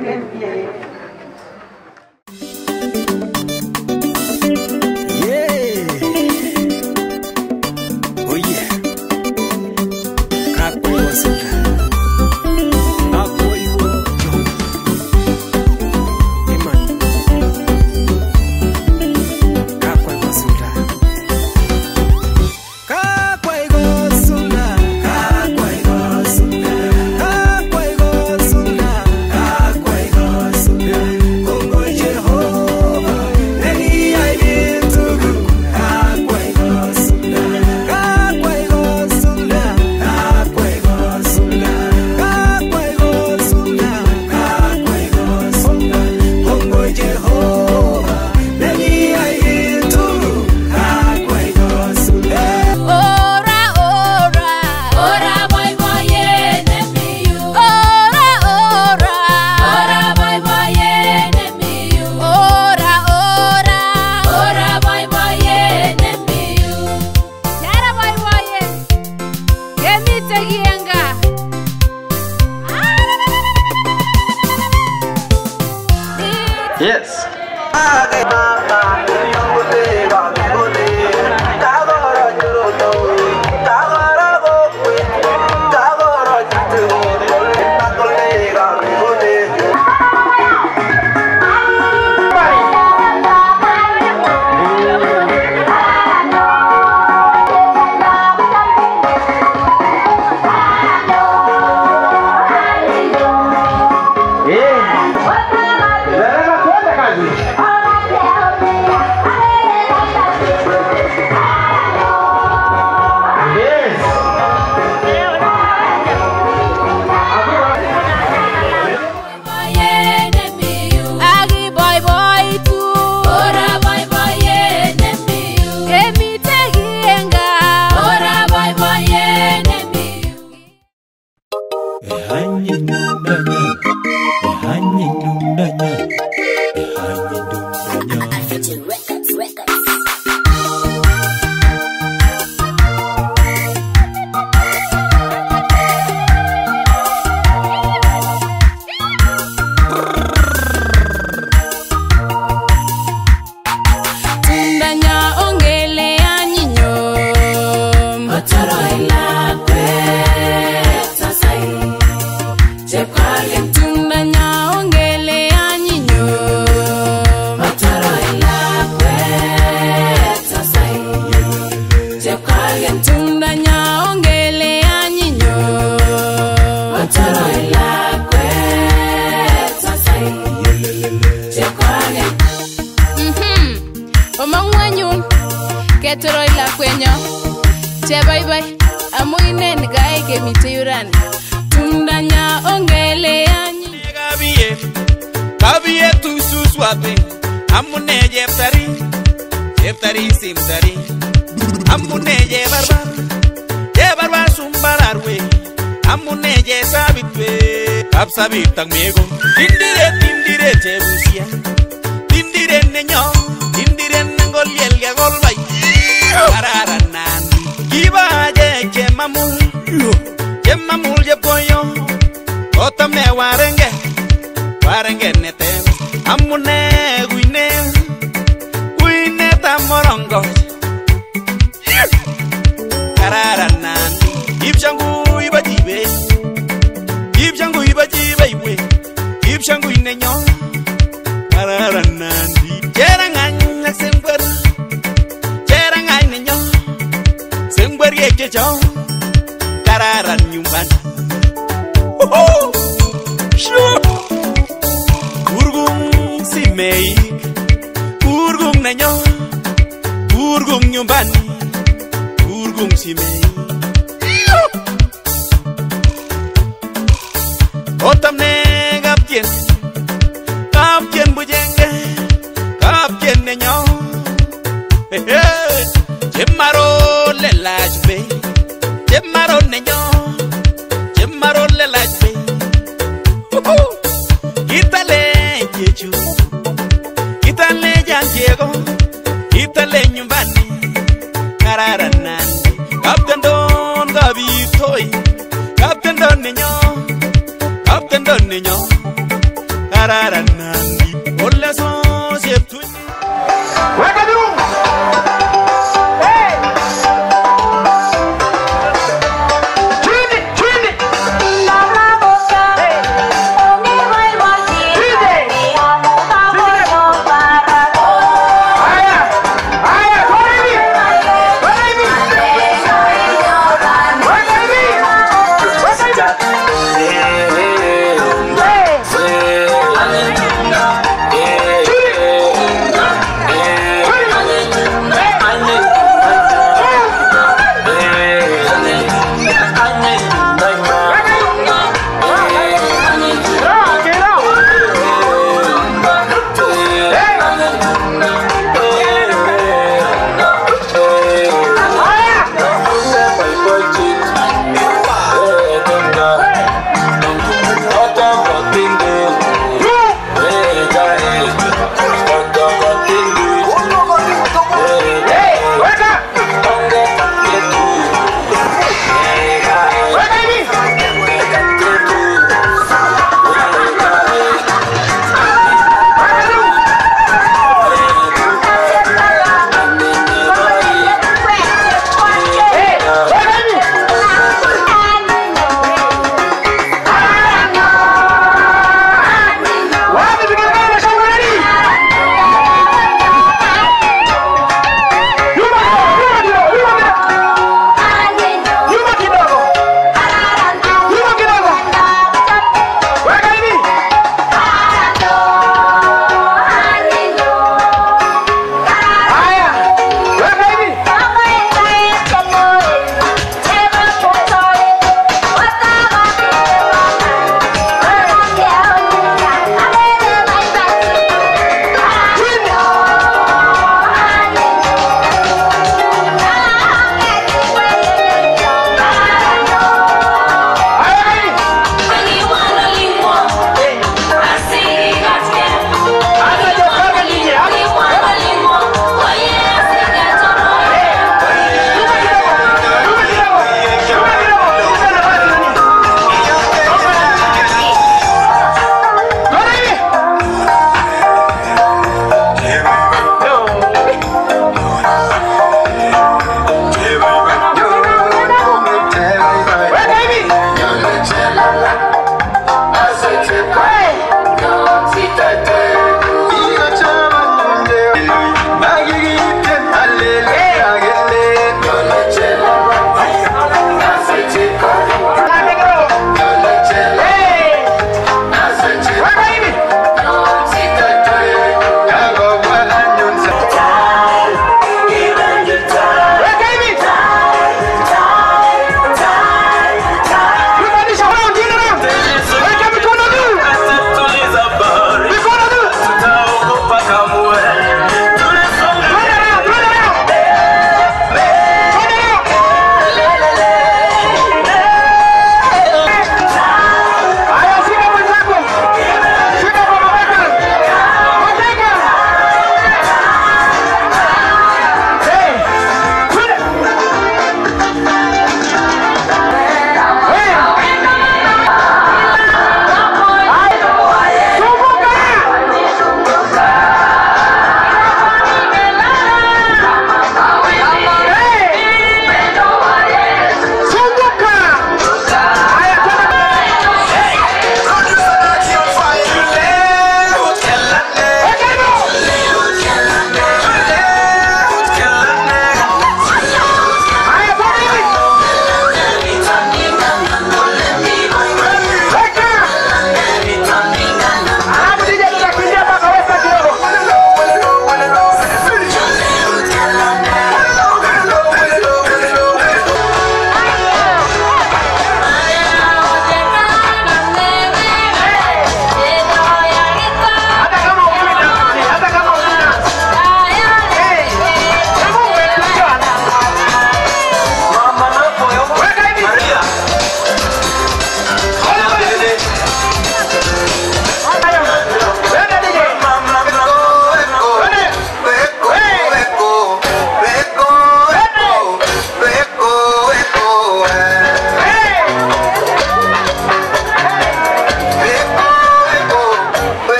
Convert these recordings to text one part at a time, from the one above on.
thiên địa sabi tang mego Tindire tindire busia Tindire nenyo Tindire nengol yel ya gol bay Arara nandi Kiba je che mamu. Yo chemaro le lach be chemaro ne nyon chemaro le lach be kitale jechu kitale jangiego kitale nyumbani kararanani kaptendon kabitoi kaptendon ne nyon kaptendon ne nyon kararan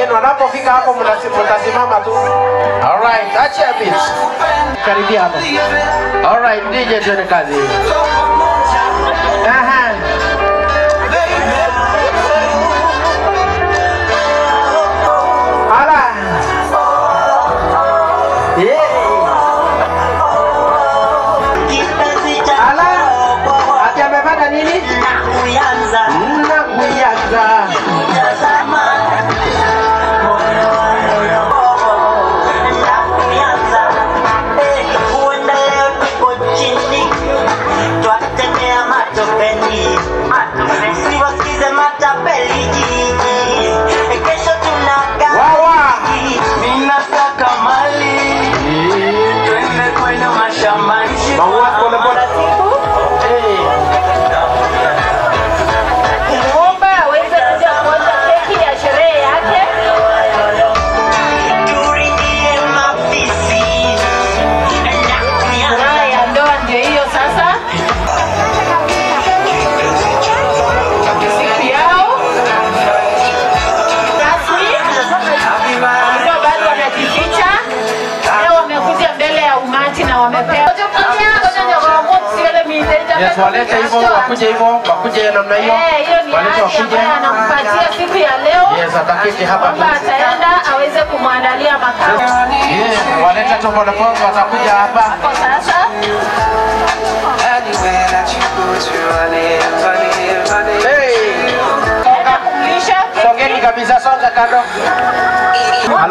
wenu wanapofika hapo mtasimama tu. Alright, achia beat. Karibia hapo. Alright, DJ tuende kazi.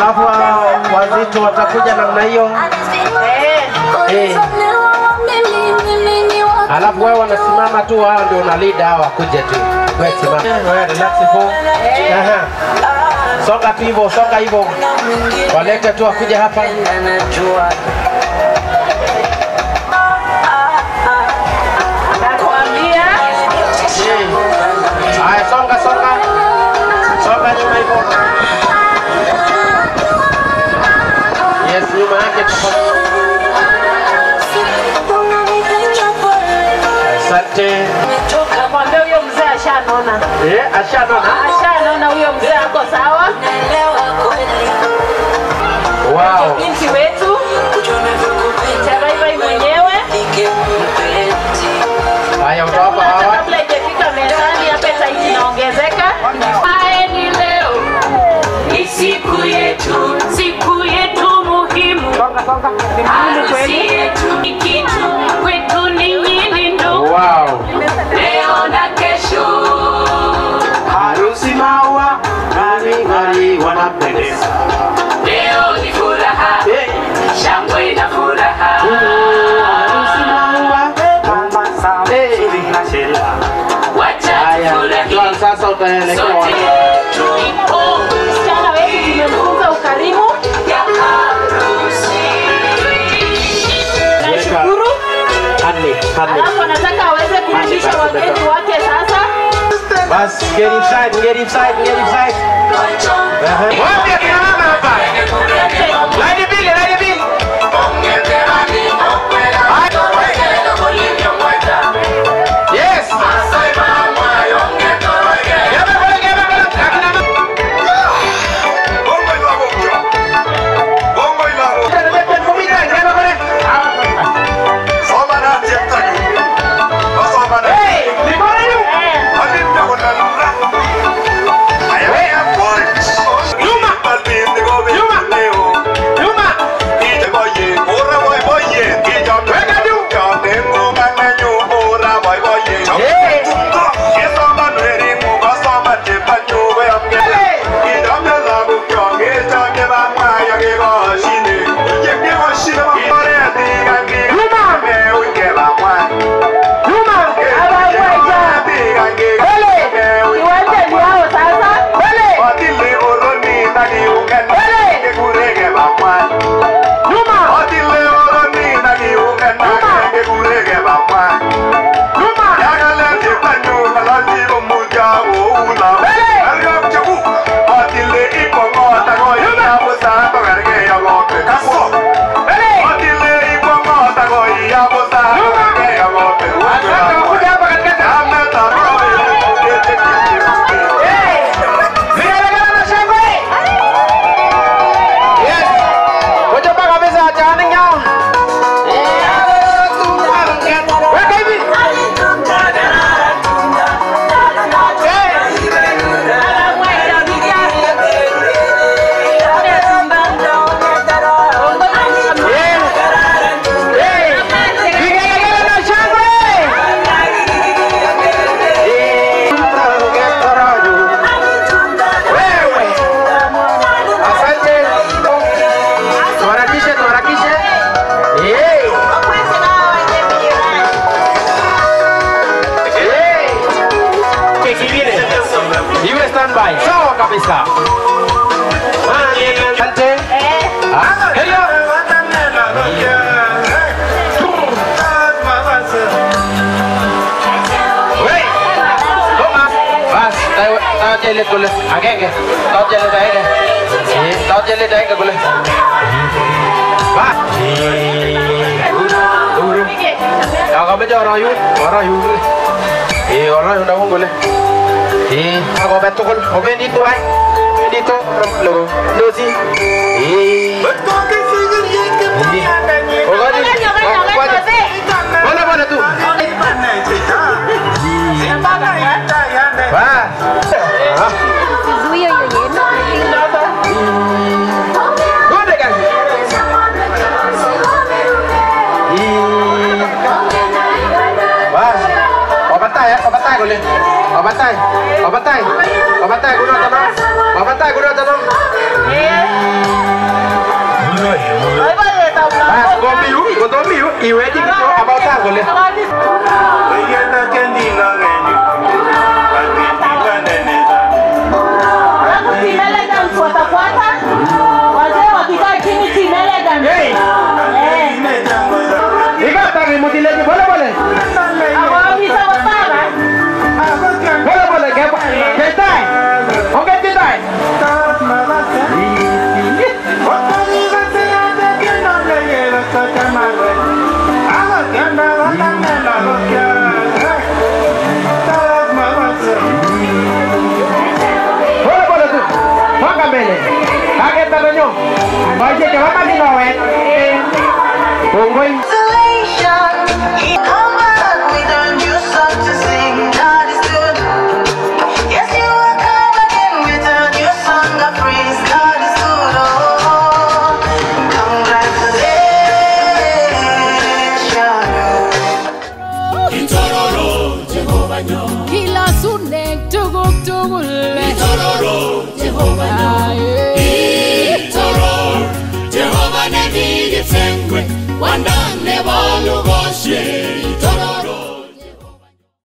Alafu hao wazito watakuja namna hiyo. Eh. Alafu wewe wanasimama tu, hao ndio na lead hao wakuje tu. Simama. Relax. Songa tu hivyo, soka hivyo. Walete tu wakuje hapa. Nyuma yake. Asante. Mwambie huyo mzee ashanona, Eh, ashanona. ashanona huyo mzee ako sawa. Wow. Binti wetu Charaibai mwenyewe Haya, utawapa hawa. kabla ijafika mezani, get inside, get inside, get inside. cannot. ara yu gule e ara yu dawo gule e ago beto gule o be dito ai dito lo dosi e beto ke sigir ye ke batay. O batay. O batay, guna tanong. O batay, guna tanong. Mas kopiu, kotomiu, iwe di kito about tango le. Oyana kendi na ngeni. Akiti banene. Akutimele dan fuata fuata. Wazee wakikaa chini timele dan. Hey. Hey. Ikatari mutileji pole pole. mời chơi trò đi đầu em cùng huynh